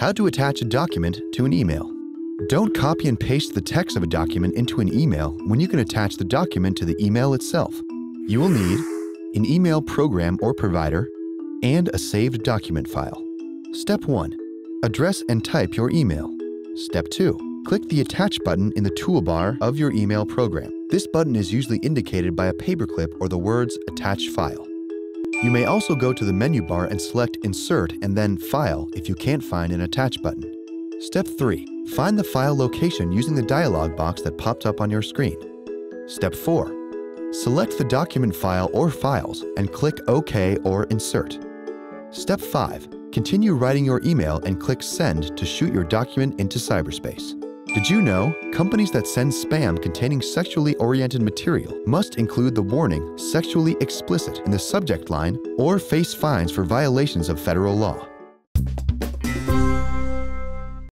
How to attach a document to an email. Don't copy and paste the text of a document into an email when you can attach the document to the email itself. You will need an email program or provider and a saved document file. Step 1. Address and type your email. Step 2. Click the Attach button in the toolbar of your email program. This button is usually indicated by a paperclip or the words Attach File. You may also go to the menu bar and select Insert and then File if you can't find an Attach button. Step 3. Find the file location using the dialog box that popped up on your screen. Step 4. Select the document file or files and click OK or Insert. Step 5. Continue writing your email and click Send to shoot your document into cyberspace. Did you know companies that send spam containing sexually oriented material must include the warning sexually explicit in the subject line or face fines for violations of federal law?